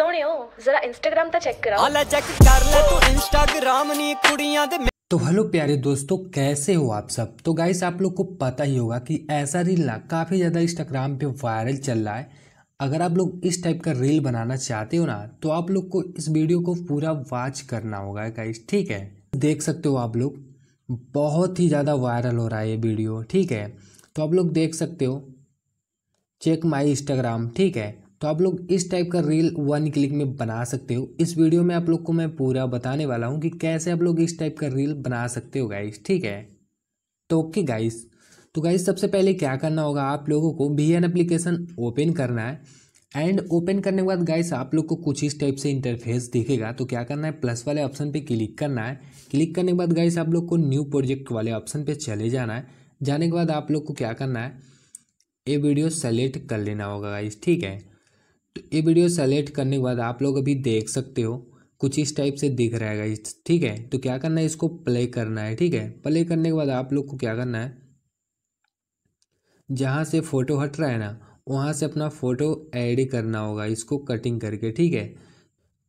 ਸੋਹਣਿਓ ਜ਼ਰਾ ਇੰਸਟਾਗ੍ਰam ਤਾਂ ਚੈੱਕ ਕਰਾਓ ਆਲਾ ਚੈੱਕ ਕਰ ਲੈ ਤੂੰ ਇੰਸਟਾਗ੍ਰਾਮ ਨੀ ਕੁੜੀਆਂ ਦੇ तो हेलो प्यारे दोस्तों कैसे हो आप सब तो गाइस आप लोग को पता ही होगा कि ऐसा रील ना काफ़ी ज़्यादा इंस्टाग्राम पे वायरल चल रहा है अगर आप लोग इस टाइप का रील बनाना चाहते हो ना तो आप लोग को इस वीडियो को पूरा वॉच करना होगा गाइस ठीक है देख सकते हो आप लोग बहुत ही ज़्यादा वायरल हो रहा है ये वीडियो ठीक है तो आप लोग देख सकते हो चेक माई इंस्टाग्राम ठीक है तो आप लोग इस टाइप का रील वन क्लिक में बना सकते हो। इस वीडियो में आप लोग को मैं पूरा बताने वाला हूँ कि कैसे आप लोग इस टाइप का रील बना सकते हो गाइस ठीक है? तो ओके गाइस तो गाइस सबसे पहले क्या करना होगा, आप लोगों को वी एन एप्लीकेशन ओपन करना है। एंड ओपन करने के बाद गाइस आप लोग को कुछ इस टाइप से इंटरफेस दिखेगा। तो क्या करना है प्लस वाले ऑप्शन पे क्लिक करना है। क्लिक करने के बाद गाइस आप लोग को न्यू प्रोजेक्ट वाले ऑप्शन पे चले जाना है। जाने के बाद, आप लोग को क्या करना है, ये वीडियो सेलेक्ट कर लेना होगा गाइस ठीक है? तो ये वीडियो सेलेक्ट करने के बाद आप लोग अभी देख सकते हो, कुछ इस टाइप से दिख रहा है ठीक है? तो क्या करना है, इसको प्ले करना है, ठीक है? प्ले करने के बाद आप लोग को क्या करना है, जहाँ से फ़ोटो हट रहा है ना, वहाँ से अपना फ़ोटो ऐड करना होगा, इसको कटिंग करके, ठीक है?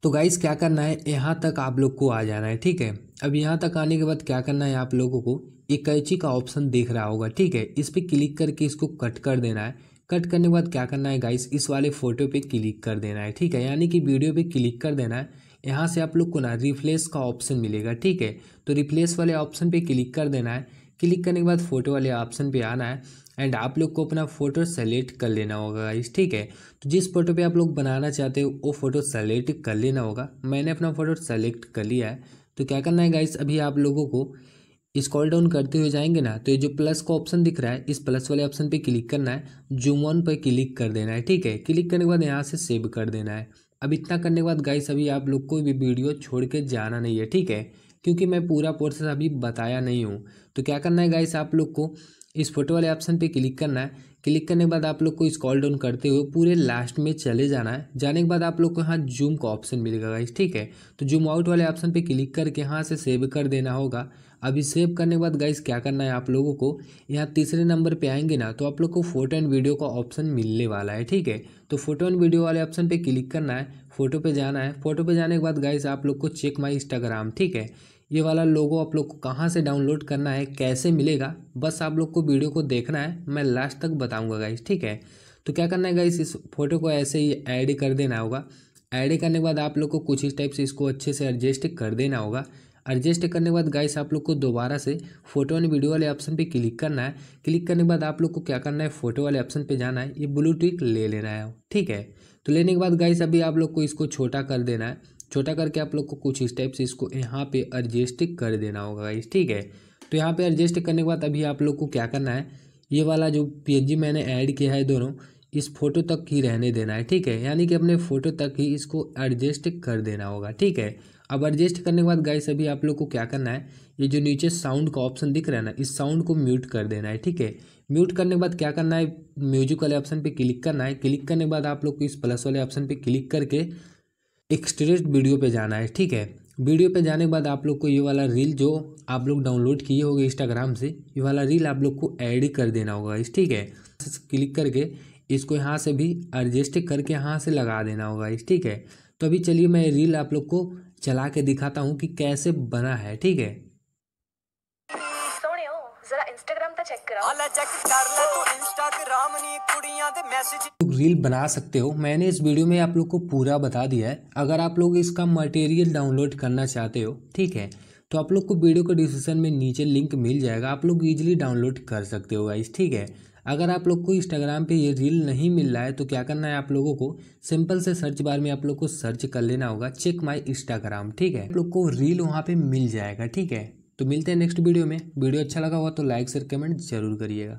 तो गाइस क्या करना है, यहाँ तक आप लोग को आ जाना है, ठीक है? अब यहाँ तक आने के बाद क्या करना है, आप लोगों को, एक कैची का ऑप्शन दिख रहा होगा, ठीक है? इस पर क्लिक करके इसको कट कर देना है। कट करने के बाद क्या करना है गाइस इस वाले फ़ोटो पे क्लिक कर देना है, ठीक है? यानी कि वीडियो पे क्लिक कर देना है। यहाँ से आप लोग को ना रिप्लेस का ऑप्शन मिलेगा, ठीक है? तो रिप्लेस वाले ऑप्शन पे क्लिक कर देना है। क्लिक करने के बाद फ़ोटो वाले ऑप्शन पे आना है। एंड आप लोग को अपना फ़ोटो सेलेक्ट कर लेना होगा गाइस ठीक है? तो जिस फ़ोटो पे आप लोग बनाना चाहते हो, वो फ़ोटो सेलेक्ट कर लेना होगा। मैंने अपना फ़ोटो सेलेक्ट कर लिया है। तो क्या करना है गाइस अभी आप लोगों को स्क्रॉल डाउन करते हुए जाएँगे ना तो ये जो प्लस का ऑप्शन दिख रहा है, इस प्लस वाले ऑप्शन पे क्लिक करना है। जूम ऑन पर क्लिक कर देना है, ठीक है? क्लिक करने के बाद यहाँ से सेव कर देना है। अब इतना करने के बाद गाइस अभी आप लोग को भी वीडियो छोड़ के जाना नहीं है, ठीक है? क्योंकि मैं पूरा प्रोसेस अभी बताया नहीं हूँ। तो क्या करना है गाइस आप लोग को इस फ़ोटो वाले ऑप्शन पे क्लिक करना है। क्लिक करने के बाद आप लोग को स्क्रॉल डाउन करते हुए पूरे लास्ट में चले जाना है। जाने के बाद आप लोग को यहाँ जूम का ऑप्शन मिलेगा गाइस ठीक है? तो जूम आउट वाले ऑप्शन पे क्लिक करके यहाँ से सेव कर देना होगा। अभी सेव करने के बाद गाइस क्या करना है आप लोगों को? यहाँ तीसरे नंबर पे आएँगे ना तो आप लोग को फ़ोटो एंड वीडियो का ऑप्शन मिलने वाला है, ठीक है? तो फ़ोटो एंड वीडियो वाले ऑप्शन पे क्लिक करना है फ़ोटो पे जाना है। फ़ोटो पे जाने के बाद गाइस आप लोग को चेक माई इंस्टाग्राम ठीक है? ये वाला लोगो आप लोग को कहाँ से डाउनलोड करना है, कैसे मिलेगा, बस आप लोग को वीडियो को देखना है, मैं लास्ट तक बताऊँगा गाइस ठीक है? तो क्या करना है गाइस इस फ़ोटो को ऐसे ही ऐड कर देना होगा। ऐड करने के बाद आप लोग को कुछ इस टाइप से इसको अच्छे से एडजस्ट कर देना होगा। एडजस्ट करने के बाद गाइस आप लोग को दोबारा से फ़ोटो एंड वीडियो वाले ऑप्शन पे क्लिक करना है। क्लिक करने के बाद आप लोग को क्या करना है? फ़ोटो वाले ऑप्शन पे जाना है। ये ब्लू टिक ले लेना है ठीक है? तो लेने के बाद गाइस अभी आप लोग को इसको छोटा कर देना है। छोटा करके आप लोग को कुछ इस टाइप से इसको यहाँ पे एडजस्ट कर देना होगा गाइस ठीक है? तो यहाँ पे एडजस्ट करने के बाद अभी आप लोग को क्या करना है? ये वाला जो पी मैंने ऐड किया है दोनों, इस फ़ोटो तक ही रहने देना है, ठीक है? यानी कि अपने फ़ोटो तक ही इसको एडजस्ट कर देना होगा, ठीक है? अब एडजस्ट करने के बाद गाइस अभी आप लोग को क्या करना है? ये जो नीचे साउंड का ऑप्शन दिख रहा है ना, इस साउंड को म्यूट कर देना है, ठीक है? म्यूट करने के बाद क्या करना है? म्यूज़िक वाले ऑप्शन पे क्लिक करना है। क्लिक करने के बाद आप लोग को इस प्लस वाले ऑप्शन पे क्लिक करके एक्सट्रेट वीडियो पे जाना है, ठीक है? वीडियो पे जाने के बाद आप लोग को ये वाला रील जो आप लोग डाउनलोड किए होंगे इंस्टाग्राम से, ये वाला रील आप लोग को ऐड कर देना होगा इस ठीक है? क्लिक करके इसको यहाँ से भी एडजस्ट करके यहाँ से लगा देना होगा इस ठीक है? तो अभी चलिए मैं रील आप लोग को चला के दिखाता हूँ कि कैसे बना है ठीक है? रील बना सकते हो। मैंने इस वीडियो में आप लोग को पूरा बता दिया है। अगर आप लोग इसका मटेरियल डाउनलोड करना चाहते हो ठीक है तो आप लोग को वीडियो के डिस्क्रिप्शन में नीचे लिंक मिल जाएगा। आप लोग इजीली डाउनलोड कर सकते हो गाइस ठीक है? अगर आप लोग को इंस्टाग्राम पे ये रील नहीं मिल रहा है तो क्या करना है आप लोगों को सिंपल से सर्च बार में आप लोग को सर्च कर लेना होगा चेक माई इंस्टाग्राम ठीक है? आप लोग को रील वहाँ पे मिल जाएगा, ठीक है? तो मिलते हैं नेक्स्ट वीडियो में। वीडियो अच्छा लगा हुआ तो लाइक शेयर कमेंट ज़रूर करिएगा।